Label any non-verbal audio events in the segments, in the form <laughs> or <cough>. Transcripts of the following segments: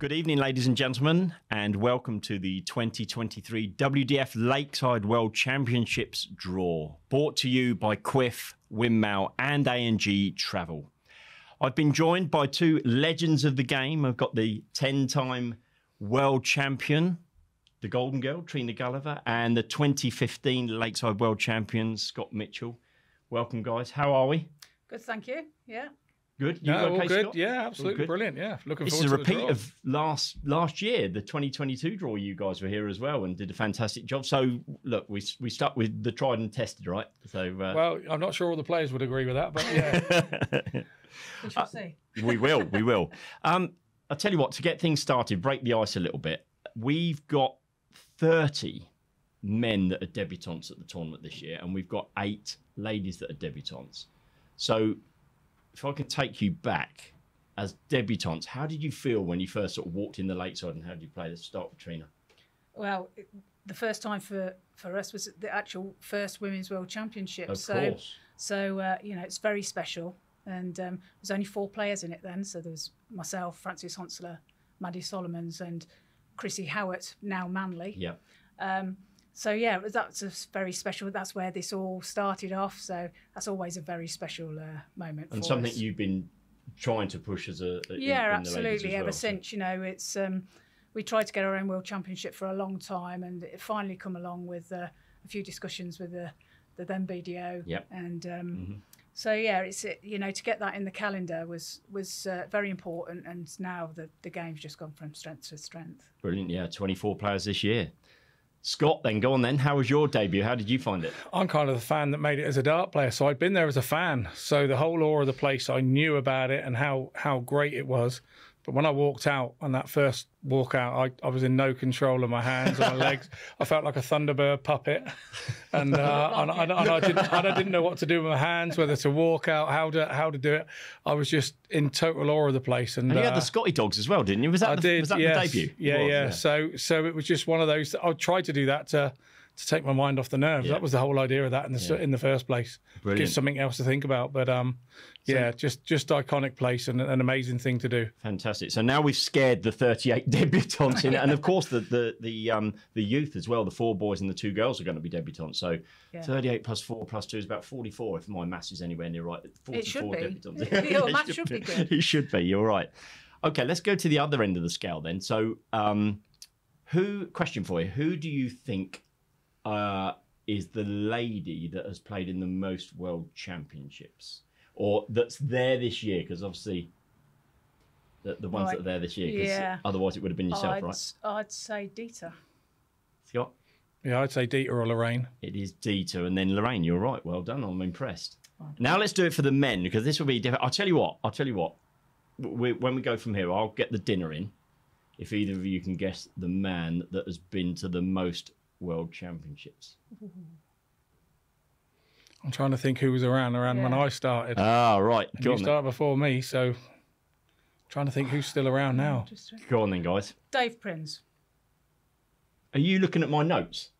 Good evening, ladies and gentlemen, and welcome to the 2023 WDF Lakeside World Championships draw, brought to you by KWIFF, Winmau, and ANG Travel. I've been joined by two legends of the game. I've got the 10 time world champion, the Golden Girl, Trina Gulliver, and the 2015 Lakeside World Champion, Scott Mitchell. Welcome, guys. How are we? Good, thank you. Yeah. Good. You no, okay, all good. Scott? Yeah, All absolutely good? brilliant. Yeah, looking This is forward a to the repeat of last last year, the 2022 draw. You guys were here as well and did a fantastic job. So look, we we stuck with the tried and tested, right? So uh, Well, I'm not sure all the players would agree with that, but yeah, <laughs> We shall see. we will, we will. <laughs> Um, I'll tell you what. To get things started, break the ice a little bit. We've got 30 men that are debutantes at the tournament this year, and we've got eight ladies that are debutantes. So, if I can take you back as debutantes, how did you feel when you first sort of walked in the lakeside, and how did you play? Let's start with Trina. Well, it- the first time for, for us was the actual first Women's World Championship. Of so, course. so uh, you know, it's very special. And um, there's only four players in it then. So there was myself, Frances Hoenselaar, Mandy Solomons, and Crissy Howat, now Manley. Yeah. Um, so yeah, it was- that's a very special. That's where this all started off. So that's always a very special uh, moment. and something us. you've been trying to push as a in- yeah, in ladies absolutely. Ever well, so- since, you know, it's um, we tried to get our own world championship for a long time, and it finally come along with uh, a few discussions with the the then BDO. Yep. And um, Mm-hmm. so yeah, it's you know to get that in the calendar was was uh, very important, and now the the game's just gone from strength to strength. Brilliant. Yeah, 24 players this year. Scott, then go on. Then, how was your debut? How did you find it? I'm kind of the fan that made it as a dart player, so I'd been there as a fan. So the whole aura of the place, I knew about it and how how great it was. But when I walked out on that first walk out, I, I was in no control of my hands or my <laughs> legs. I felt like a Thunderbird puppet, and uh, and, and, and I didn't and I didn't know what to do with my hands, whether to walk out, how to how to do it. I was just in total awe of the place. And, And you had uh, the Scotty dogs as well, didn't you? Was that, I the, did. was that yes. the debut? Yeah, was, yeah, So, so it was just one of those. I tried to do that to to take my mind off the nerves. Yeah. That was the whole idea of that in the s in the first place. Brilliant. Give something else to think about. But um, yeah, just just iconic place and an amazing thing to do. Fantastic. So now we've scared the 38 <laughs> debutantes in and of course the the the um the youth as well. The four boys and the two girls are going to be debutantes. So Yeah. 38 plus four plus two is about 44. If my maths is anywhere near right, 44 should be. debutantes. <laughs> <laughs> Your It maths should be good. It should be. You're right. Okay, let's go to the other end of the scale then. So, um, who? Question for you: Who do you think uh, is the lady that has played in the most world championships, or that's there this year? Because obviously, the, the ones Right. that are there this year. 'cause Yeah. Otherwise, it would have been yourself, I'd, right? I'd say Deta. Scott. Yeah, I'd say Deta or Lorraine. It is Deta and then Lorraine. You're right. Well done. I'm impressed. Now let's do it for the men because this will be different. I'll tell you what. I'll tell you what. We, when we go from here, I'll get the dinner in. If either of you can guess the man that has been to the most world championships. <laughs> I'm trying to think who was around around when I started. Ah, right. And Go you on, then. started before me, so trying to think who's still around now. Just, go on then, guys. Dave Prins. Are you looking at my notes?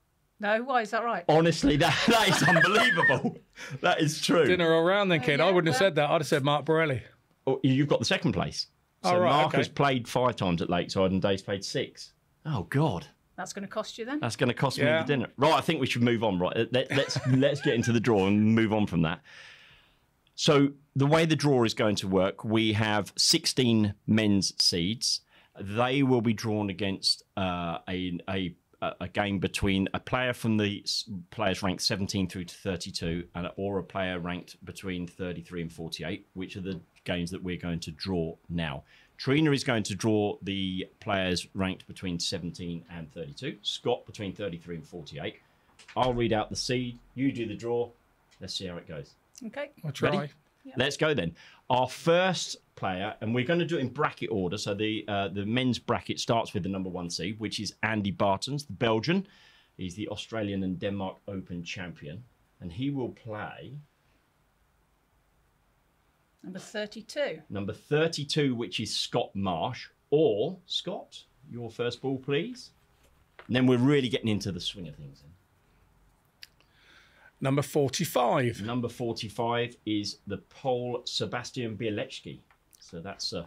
No, why is that right? Honestly, that, <laughs> that is unbelievable. <laughs> that is true. Dinner all round then, kid. I yeah, wouldn't have said that. I'd have said Mark Barilli. Oh, you've got the second place. So Oh, right, Mark okay. has played five times at Lakeside and Dave's played six. Oh, God. That's going to cost you then. That's going to cost me the dinner. Right, I think we should move on. Right, Let, let's let's <laughs> get into the draw and move on from that. So the way the draw is going to work, we have 16 men's seeds. They will be drawn against uh, a, a a game between a player from the players ranked 17 through to 32, and or a player ranked between 33 and 48, which are the games that we're going to draw now. Trina is going to draw the players ranked between 17 and 32. Scott between 33 and 48. I'll read out the seed. You do the draw. Let's see how it goes. Okay. I'll try. Ready? Let's go then. Our first player, and we're going to do it in bracket order. So the uh, the men's bracket starts with the number one seed, which is Andy Baetens, the Belgian. He's the Australian and Denmark Open champion, and he will play Number 32. number 32, which is Scott Marsh. Or Scott, your first ball, please. And then we're really getting into the swing of things. Then. Number 45. Number 45 is the Pole Sebastian Białecki. So that's uh,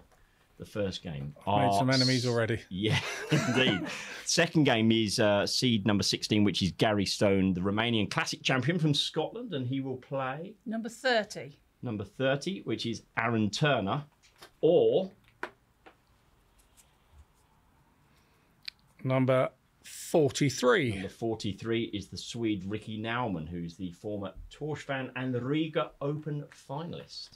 the first game. Made Our some enemies already. yeah, <laughs> indeed. Second game is uh, seed number 16, which is Gary Stone, the Romanian classic champion from Scotland, and he will play Number 30. Number 30, which is Aaron Turner, or Number 43. number 43 is the Swede Ricky Nauman, who's the former Tórshavn and Riga Open finalist.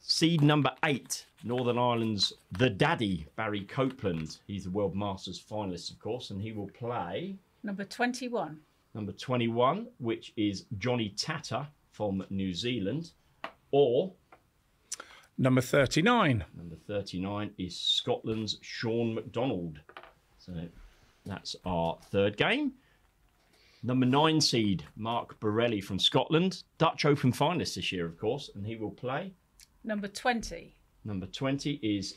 Seed number eight, Northern Ireland's the Daddy, Barry Copeland. He's the World Masters finalist, of course, and he will play Number 21. number 21, which is Johnny Tatter from New Zealand, or Number 39. number 39 is Scotland's Sean McDonald. So that's our third game. Number nine seed, Mark Barilli from Scotland, Dutch Open finalist this year, of course, and he will play. Number 20. Number 20 is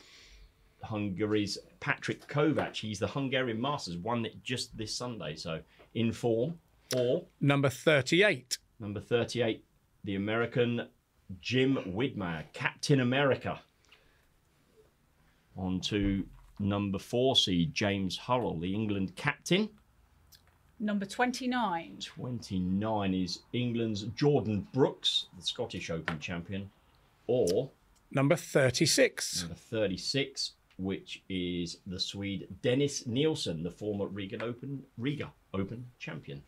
Hungary's Patrick Kovac. He's the Hungarian Masters, won it just this Sunday, so in form. Or Number 38. Number 38, the American Jim Widmayer, Captain America. On to number four seed, James Hurrell, the England captain. Number 29. 29 is England's Jordan Brooks, the Scottish Open champion. Or Number 36. number 36, which is the Swede Dennis Nielsen, the former Riga Open, Riga Open champion.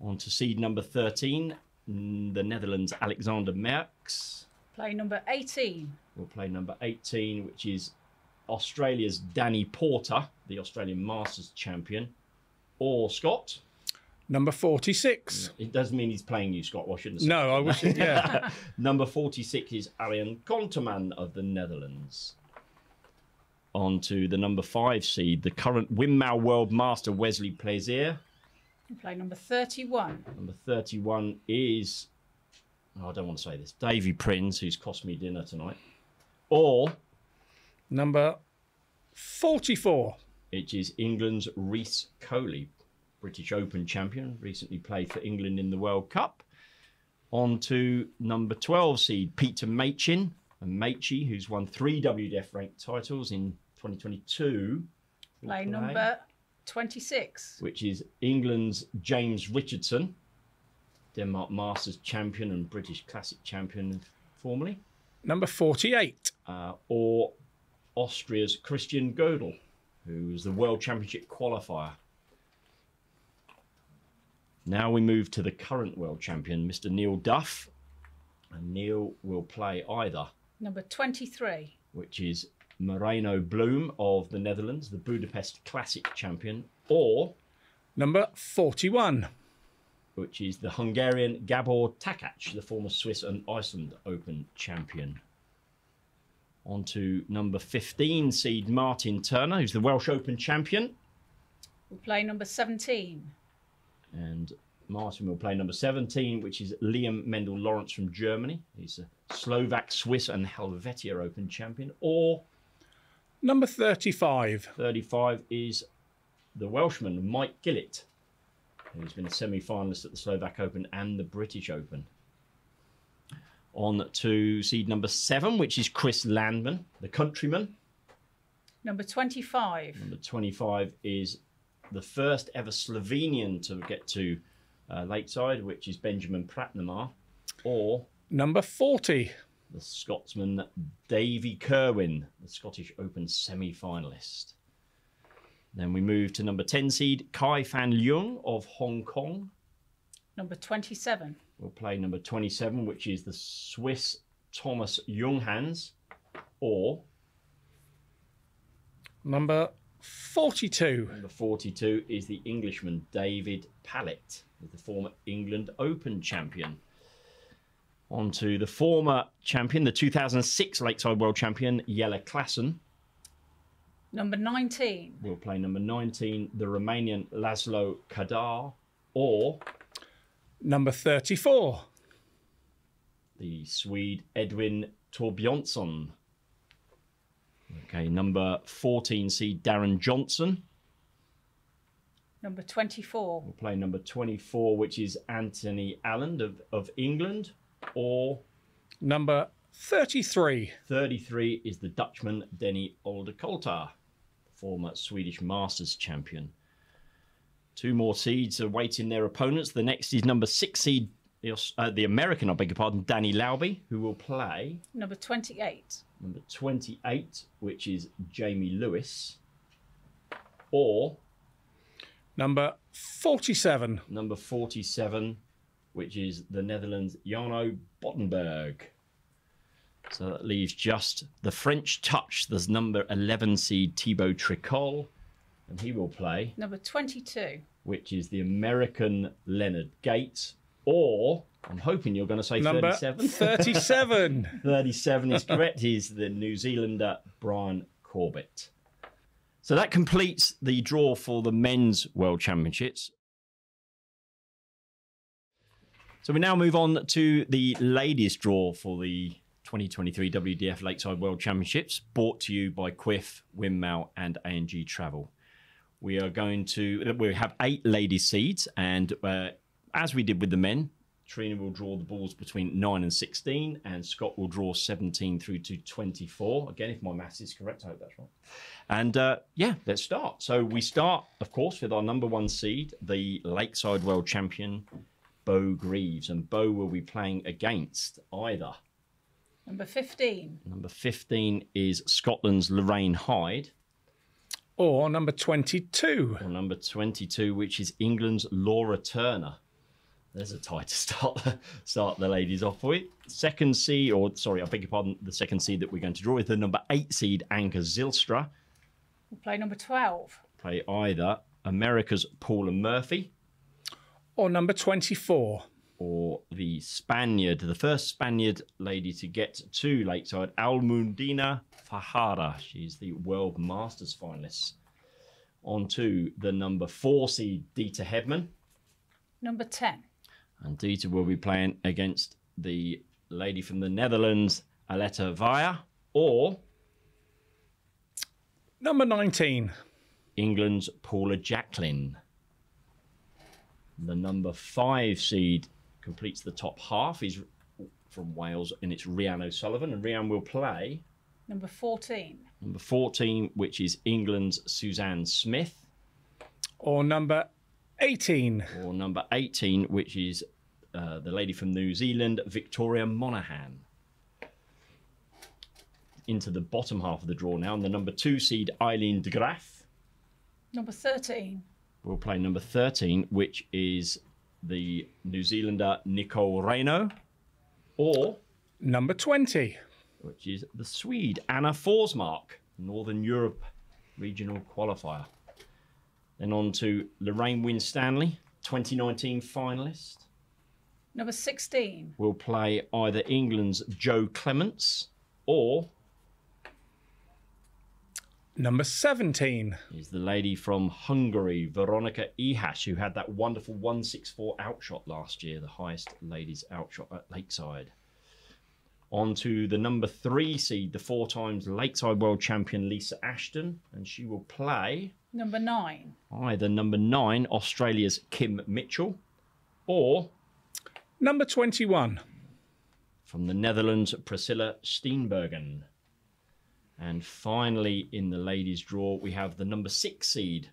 On to seed number 13, mm, the Netherlands' Alexander Merkx. Play number 18. We'll play number 18, which is Australia's Danny Porter, the Australian Masters champion, or Scott. Number 46. It doesn't mean he's playing you, Scott. Well, I shouldn't have No, I wish it, yeah. <laughs> <laughs> Number 46 is Arjen Konterman of the Netherlands. On to the number five seed, the current Winmau World Master Wesley Plaisir. Play number 31. Number 31 is, oh, I don't want to say this, Davy Prins, who's cost me dinner tonight. Or Number 44. It is England's Reese Coley, British Open champion, recently played for England in the World Cup. On to number 12 seed Peter Machin, and Machy, who's won three WDF ranked titles in 2022. will Play number 26. Which is England's James Richardson, Denmark Masters champion and British Classic champion formerly. Number 48. uh, or Austria's Christian Gödel, who was the World Championship qualifier. Now we move to the current world champion, Mr. Neil Duff. And Neil will play either, Number 23. which is Moreno Blom of the Netherlands, the Budapest Classic champion, or Number 41. which is the Hungarian Gabor Takac, the former Swiss and Iceland Open champion. On to number 15 seed Martin Turner, who's the Welsh Open champion. We'll play number 17. And Martin will play number 17, which is Liam Mendel Lawrence from Germany. He's a Slovak, Swiss, and Helvetia Open champion. Or Number 35. 35 is the Welshman, Mike Gillett, who's been a semi finalist at the Slovak Open and the British Open. On to seed number seven, which is Chris Landman, the countryman. Number 25. Number 25 is the first ever Slovenian to get to uh, Lakeside, which is Benjamin Pratnamar, or Number 40. The Scotsman Davy Kerwin, the Scottish Open semi finalist. Then we move to number 10 seed Kai Fan Leung of Hong Kong. Number 27. We'll play number 27, which is the Swiss Thomas Junghans, or Number 42. number 42 is the Englishman David Pallett, the former England Open champion. On to the former champion, the 2006 Lakeside World Champion, Jelle Klassen. Number 19. We'll play number 19, the Romanian Laszlo Kadar, or Number 34. the Swede Edwin Torbjonsson. Okay, number 14 seed Darren Johnson. Number 24. We'll play number 24, which is Anthony Allen of, of England, or Number 33. 33 is the Dutchman Denny Oldekolter, former Swedish Masters champion. Two more seeds awaiting their opponents. The next is number six seed, the, uh, the American, I beg your pardon, Danny Lauby, who will play Number 28. number 28, which is Jamie Lewis, or Number 47. number 47, which is the Netherlands Jarno Bottenberg. So that leaves just the French touch. There's number 11 seed Thibaut Tricol, and he will play, Number 22. which is the American Leonard Gates, or I'm hoping you're going to say Number 37. <laughs> 37. 37 is correct. He's the New Zealander Brian Corbett. So that completes the draw for the men's World Championships. So we now move on to the ladies' draw for the 2023 WDF Lakeside World Championships, brought to you by KWIFF, Winmau, and ANG Travel. We are going to we have eight ladies seeds, and uh, as we did with the men, Trina will draw the balls between nine and sixteen, and Scott will draw seventeen through to twenty-four. Again, if my maths is correct, I hope that's right. And uh, yeah, let's start. So we start, of course, with our number one seed, the Lakeside World Champion, Beau Greaves, and Beau will be playing against either Number 15. number fifteen is Scotland's Lorraine Hyde, Or number 22. or number 22, which is England's Laura Turner. There's a tie to start <laughs> start the ladies off with. Second seed, or sorry, I beg your pardon, the second seed that we're going to draw is the number eight seed Anca Zijlstra. We'll play number 12. Play either America's Paula Murphy Or number 24. or the Spaniard, the first Spaniard lady to get to Lakeside, Almudena Fajara. She's the World Masters finalist. On to the number four seed Deta Hedman. Number 10. And Deta will be playing against the lady from the Netherlands, Aletta Wajer, or Number 19. England's Paula Jacklin. The number five seed completes the top half. He's from Wales, and it's Rhian O'Sullivan. And Rhian will play Number 14. number 14, which is England's Suzanne Smith, Or number 18. or number 18, which is uh, the lady from New Zealand, Victoria Monaghan. Into the bottom half of the draw now, and the number two seed, Aileen de Graaf, Number 13. Will play number 13, which is the New Zealander Nicole Reno, or Number 20. which is the Swede Anna Forsmark, Northern Europe regional qualifier. Then on to Lorraine Winstanley, 2019 finalist. Number 16. Will play either England's Jo Clements or Number 17. is the lady from Hungary, Veronica Ihas, who had that wonderful 164 outshot last year, the highest ladies outshot at Lakeside. On to the number three seed, the four times Lakeside World Champion Lisa Ashton, and she will play Number 9. either number nine, Australia's Kim Mitchell, or Number 21. from the Netherlands, Priscilla Steenbergen. And finally, in the ladies' draw, we have the number six seed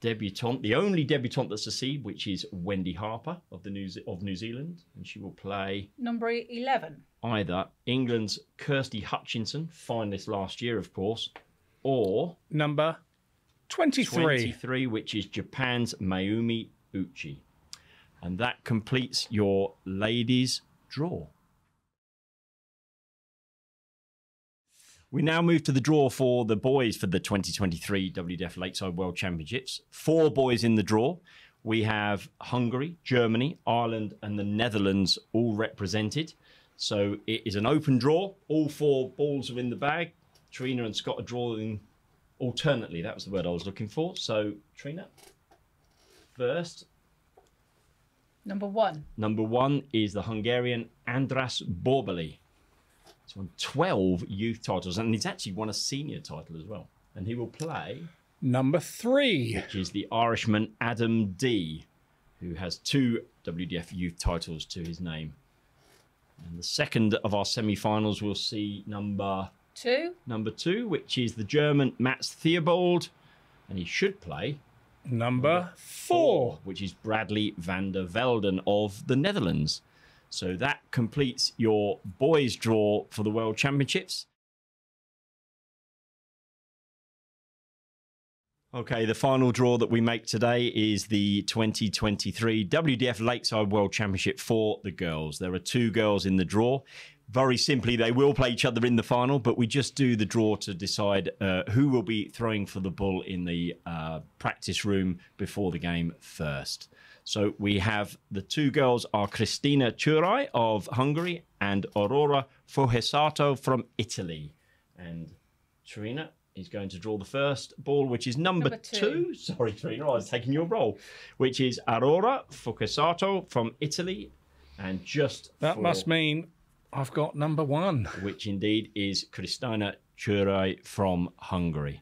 debutante, the only debutante that's a seed, which is Wendy Harper of the New Ze- of New Zealand, and she will play Number 11. either England's Kirsty Hutchinson, finalist last year, of course, or Number 23. 23, which is Japan's Mayumi Uchi. And that completes your ladies' draw. We now move to the draw for the boys for the 2023 WDF Lakeside World Championships. Four boys in the draw. We have Hungary, Germany, Ireland, and the Netherlands all represented. So it is an open draw. All four balls are in the bag. Trina and Scott are drawing alternately. That was the word I was looking for. So, Trina, first, Number 1. number one is the Hungarian Andras Borbeli. He's won 12 youth titles, and he's actually won a senior title as well. And he will play, Number 3. which is the Irishman Adam D, who has two WDF youth titles to his name. And the second of our semi-finals, we'll see number Two. number two, which is the German Mats Theobald, and he should play Number four. which is Bradley van der Velden of the Netherlands. So that completes your boys' draw for the World Championships. Okay, the final draw that we make today is the 2023 WDF Lakeside World Championship for the girls. There are two girls in the draw. Very simply, they will play each other in the final, but we just do the draw to decide uh, who will be throwing for the bull in the uh, practice room before the game first. So we have the two girls are Christina Churai of Hungary and Aurora Fohesato from Italy. And Trina is going to draw the first ball, which is number, Number two. two. <laughs> Sorry, Trina, I was taking your role, which is Aurora Fohesato from Italy. And just That for- must mean I've got number one. which indeed is Kristina Churai from Hungary.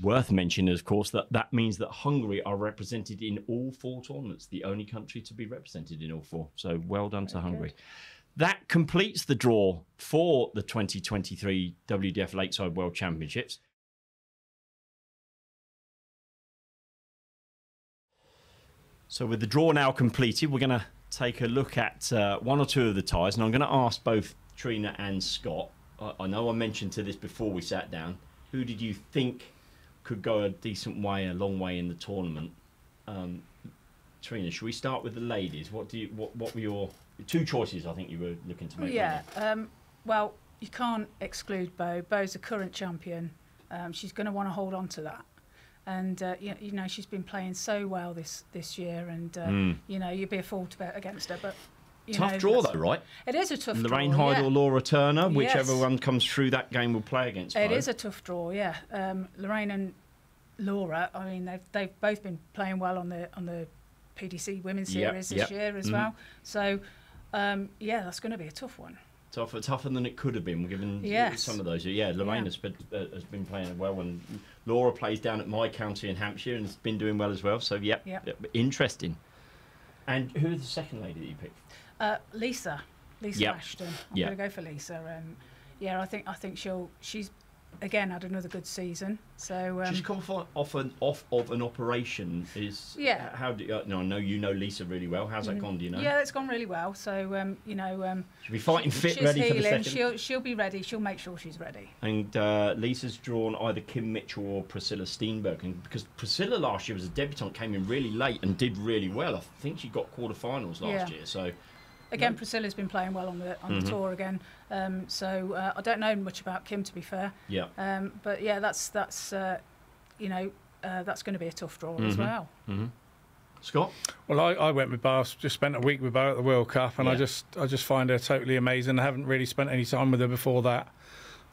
Worth mentioning, of course, that that means that Hungary are represented in all four tournaments, the only country to be represented in all four. So well done to Hungary. That completes the draw for the 2023 WDF Lakeside World Championships. So, with the draw now completed, we're going to take a look at uh, one or two of the ties, and I'm going to ask both Trina and Scott. I, I know I mentioned to this before we sat down. Who did you think could go a decent way, a long way in the tournament? Um, Trina, should we start with the ladies? What do you? What, what were your two choices? I think you were looking to make. Yeah. Um, well, you can't exclude Beau. Beau's a current champion. Um, she's going to want to hold on to that. And uh, you, you know she's been playing so well this this year, and uh, Mm. you know you'd be a fool to bet against her. But you? Tough know, draw though, right? It is a tough Lorraine draw. Hyde yeah. or Laura Turner, whichever Yes. one comes through that game will play against. It is a tough draw, yeah. Um, Lorraine and Laura, I mean, they've they've both been playing well on the on the PDC Women's Yep, Series this yep. year as Mhm. well. So, um, yeah, that's going to be a tough one. tougher, tougher than it could have been, given Yes. some of those. Yeah, Lorraine Yeah. Has, been, uh, has been playing well, and Laura plays down at my county in Hampshire and has been doing well as well. So, yeah, Yep. interesting. And who is the second lady that you picked? Uh, Lisa, Lisa. Ashton. I'm going to go for Lisa. Um, yeah, I think I think she'll she's again had another good season. So um, She's come off, off, an, off of an operation. Is Yeah. How do you, uh, no, I know you know Lisa really well. How's that gone? Do you know? yeah, it's gone really well. So um, you know, um, She'll be fighting fit, she's ready for the healing. second. She'll she'll be ready. She'll make sure she's ready. And uh, Lisa's drawn either Kim Mitchell or Priscilla Steenberg. And because Priscilla last year was a debutant, came in really late and did really well. I think she got quarterfinals last Yeah. year. So Again, Priscilla's been playing well on the on Mm-hmm. the tour again. Um, so uh, I don't know much about Kim, to be fair. yeah, Um, but yeah, that's that's uh, you know uh, that's going to be a tough draw as Mhm. well. Scott. Well, I, I went with Beau. Just spent a week with Beau at the World Cup, and I just I just find her totally amazing. I haven't really spent any time with her before that,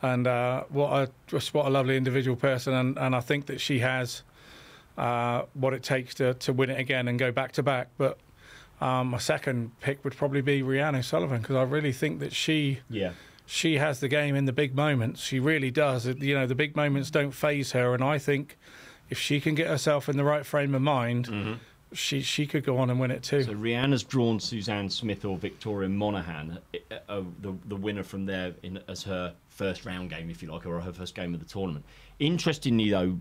and uh, what a just what a lovely individual person, and, and I think that she has uh, what it takes to, to win it again and go back to back. But um, my second pick would probably be Rhian O'Sullivan because I really think that she Yeah. she has the game in the big moments. She really does. You know, the big moments don't phase her, and I think if she can get herself in the right frame of mind, she she could go on and win it too. So Rihanna's drawn Suzanne Smith or Victoria Monaghan, uh, uh, the the winner from there in, as her first round game, if you like, or her first game of the tournament. Interestingly, though,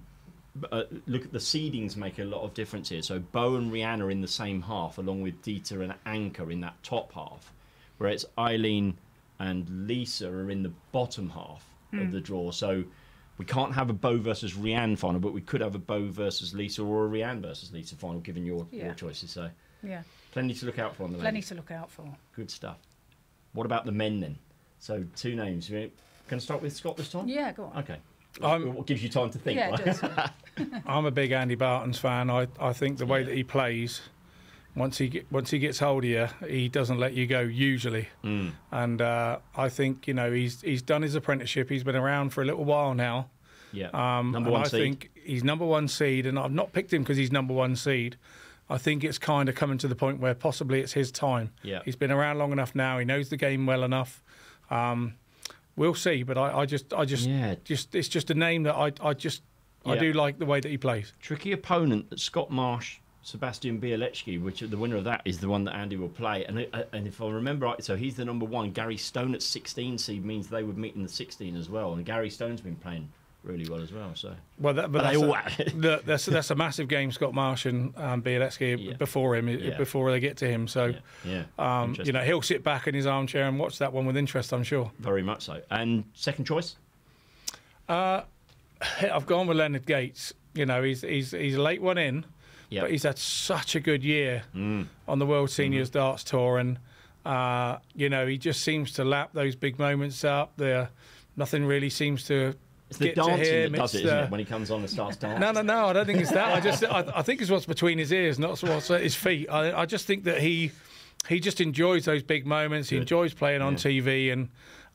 uh, look at the seedings make a lot of difference here. So Beau and Rihanna are in the same half, along with Deta and Anca in that top half, whereas Aileen and Lisa are in the bottom half of the draw. So. We can't have a Beau versus Rhian final, but we could have a Beau versus Lisa or a Rhian versus Lisa final, given your, your choices. So Yeah, plenty to look out for on the plenty ladies. to look out for. Good stuff. What about the men then? So two names. Can I start with Scott this time? Yeah, go on. Okay. I'm- what gives you time to think? Yeah, right? <laughs> it does. yeah. I'm a big Andy Baetens fan. I, I think the way that he plays, once he get, once he gets hold of you, he doesn't let you go usually. Mm. And uh, I think you know he's he's done his apprenticeship. He's been around for a little while now. Yeah. Um, Number one I seed. think he's number one seed, and I've not picked him because he's number one seed. I think it's kind of coming to the point where possibly it's his time. Yeah. He's been around long enough now. He knows the game well enough. Um, we'll see, but I, I just, I just, Yeah. just, it's just a name that I, I just, I do like the way that he plays. Tricky opponent that Scott Marsh Sebastian Białecki, which the winner of that is the one that Andy will play. And uh, and if I remember right, so he's the number one. Gary Stone at 16 seed means they would meet in the 16 as well. And Gary Stone's been playing really well as well. So Well, that, but But that's, they all- <laughs> a, the- that's that's a massive game. Scott Marsh and um, Białecki Yeah. before him, Yeah. before they get to him. So, yeah, um, you know, he'll sit back in his armchair and watch that one with interest. I'm sure. very much so. And second choice, <laughs> I've gone with Leonard Gates. You know, he's he's he's a late one in, yeah, but he's had such a good year Mm. on the World Mm-hmm. Seniors Darts Tour, and uh, you know, he just seems to lap those big moments up. There, nothing really seems to it's the get to dancing him. that does It's it, isn't the- it? When he comes on and starts <laughs> dancing. No, no, no. I don't think it's that. I just, I, I think it's what's between his ears, not what's at his feet. I, I just think that he, he just enjoys those big moments. He enjoys playing on TV, and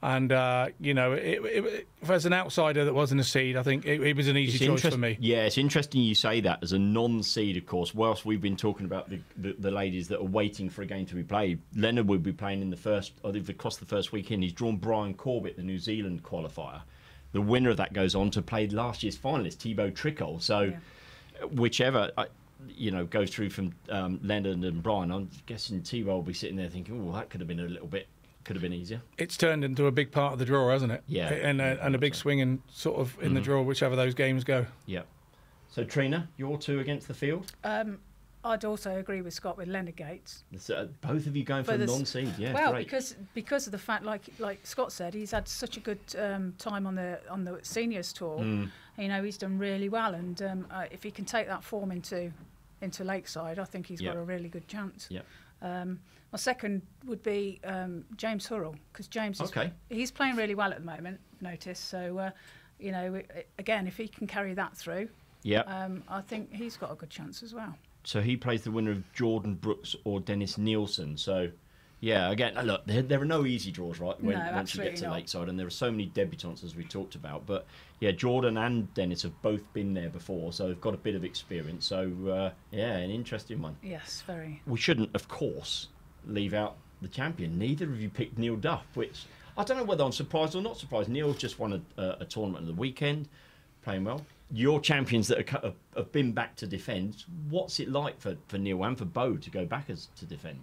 and uh, you know, it, it, if as an outsider that wasn't a seed, I think it, it was an easy It's choice for me. Yeah, it's interesting you say that as a non-seed, of course. Whilst we've been talking about the, the, the ladies that are waiting for a game to be played, Leonard will be playing in the first, or across the first weekend. He's drawn Brian Corbett, the New Zealand qualifier. The winner of that goes on to play last year's finalist, Thibaut Tricol. So, Yeah. whichever. I, you know, goes through from um, Leonard and Brian. I'm guessing Thibaut will be sitting there thinking, "Oh, that could have been a little bit, could have been easier." It's turned into a big part of the draw, hasn't it? Yeah. and a, and a big swing and sort of in the Mm-hmm. draw, whichever those games go. Yeah. So Trina, your two against the field. Um, I'd also agree with Scott with Leonard Gates. So, uh, both of you going for But a there's- non-seed. Yeah, well, great. because because of the fact, like like Scott said, he's had such a good um, time on the on the seniors tour. Mm. You know, he's done really well, and um, uh, if he can take that form into into Lakeside, I think he's got a really good chance. Yeah. Um, my second would be um, James Hurrell because James is Okay. he's playing really well at the moment. Notice so. Uh, you know, again, if he can carry that through, Yeah. um, I think he's got a good chance as well. so he plays the winner of Jordan Brooks or Dennis Nielsen. So, yeah, again, uh, look, there, there are no easy draws, right? When, No, once you get to not. Lakeside, and there are so many debutants as we talked about. But yeah, Jordan and Dennis have both been there before, so they've got a bit of experience. So uh, yeah, an interesting one. Yes, very. We shouldn't, of course, leave out the champion. Neither of you picked Neil Duff, which I don't know whether I'm surprised or not surprised. Neil just won a, a, a tournament of the weekend, playing well. Your champions that are, have, have been back to defend. What's it like for, for Neil and for Beau to go back as to defend?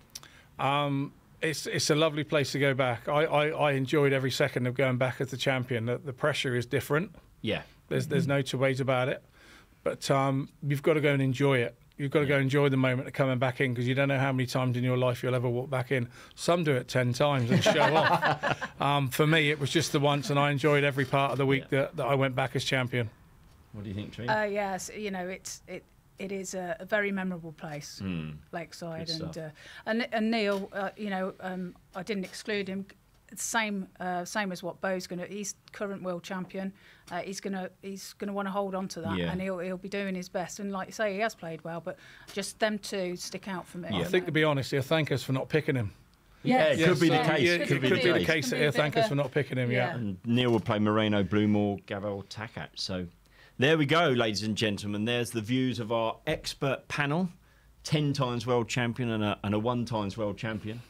Um, it's it's a lovely place to go back. I, I, I enjoyed every second of going back as the champion. The, the pressure is different. Yeah, There's there's no two ways about it. But um, you've got to go and enjoy it. You've got to go enjoy the moment of coming back in because you don't know how many times in your life you'll ever walk back in. Some do it ten times and show <laughs> off. Um, for me, it was just the once, and I enjoyed every part of the week that, that I went back as champion. What do you think, Trina? Uh, yes, you know it's it it is a, a very memorable place, Hmm. Lakeside, Good and uh, and and Neil, uh, you know, um, I didn't exclude him. Same uh, same as what Beau's going to. He's current world champion. Uh, he's gonna he's gonna want to hold on to that, Yeah. and he'll he'll be doing his best. And like you say, he has played well, but just them two stick out for me. Yeah. I think to be honest, he'll thank us for not picking him. yeah, it could be the uh, case. yeah, could, it be, could the be case. the case that he'll thank us for not picking him. yeah. Yeah. And Neil will play Moreno, Blumore, Gavel, Takat. So there we go, ladies and gentlemen. There's the views of our expert panel 10 times world champion and a, and a one times world champion,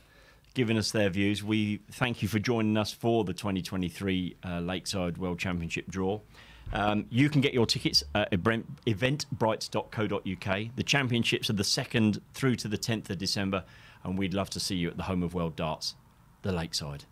giving us their views. We thank you for joining us for the 2023 uh, Lakeside World Championship draw. Um, you can get your tickets at event- eventbrights.co.uk. The championships are the 2nd through to the 10th of December, and we'd love to see you at the home of World Darts, the Lakeside.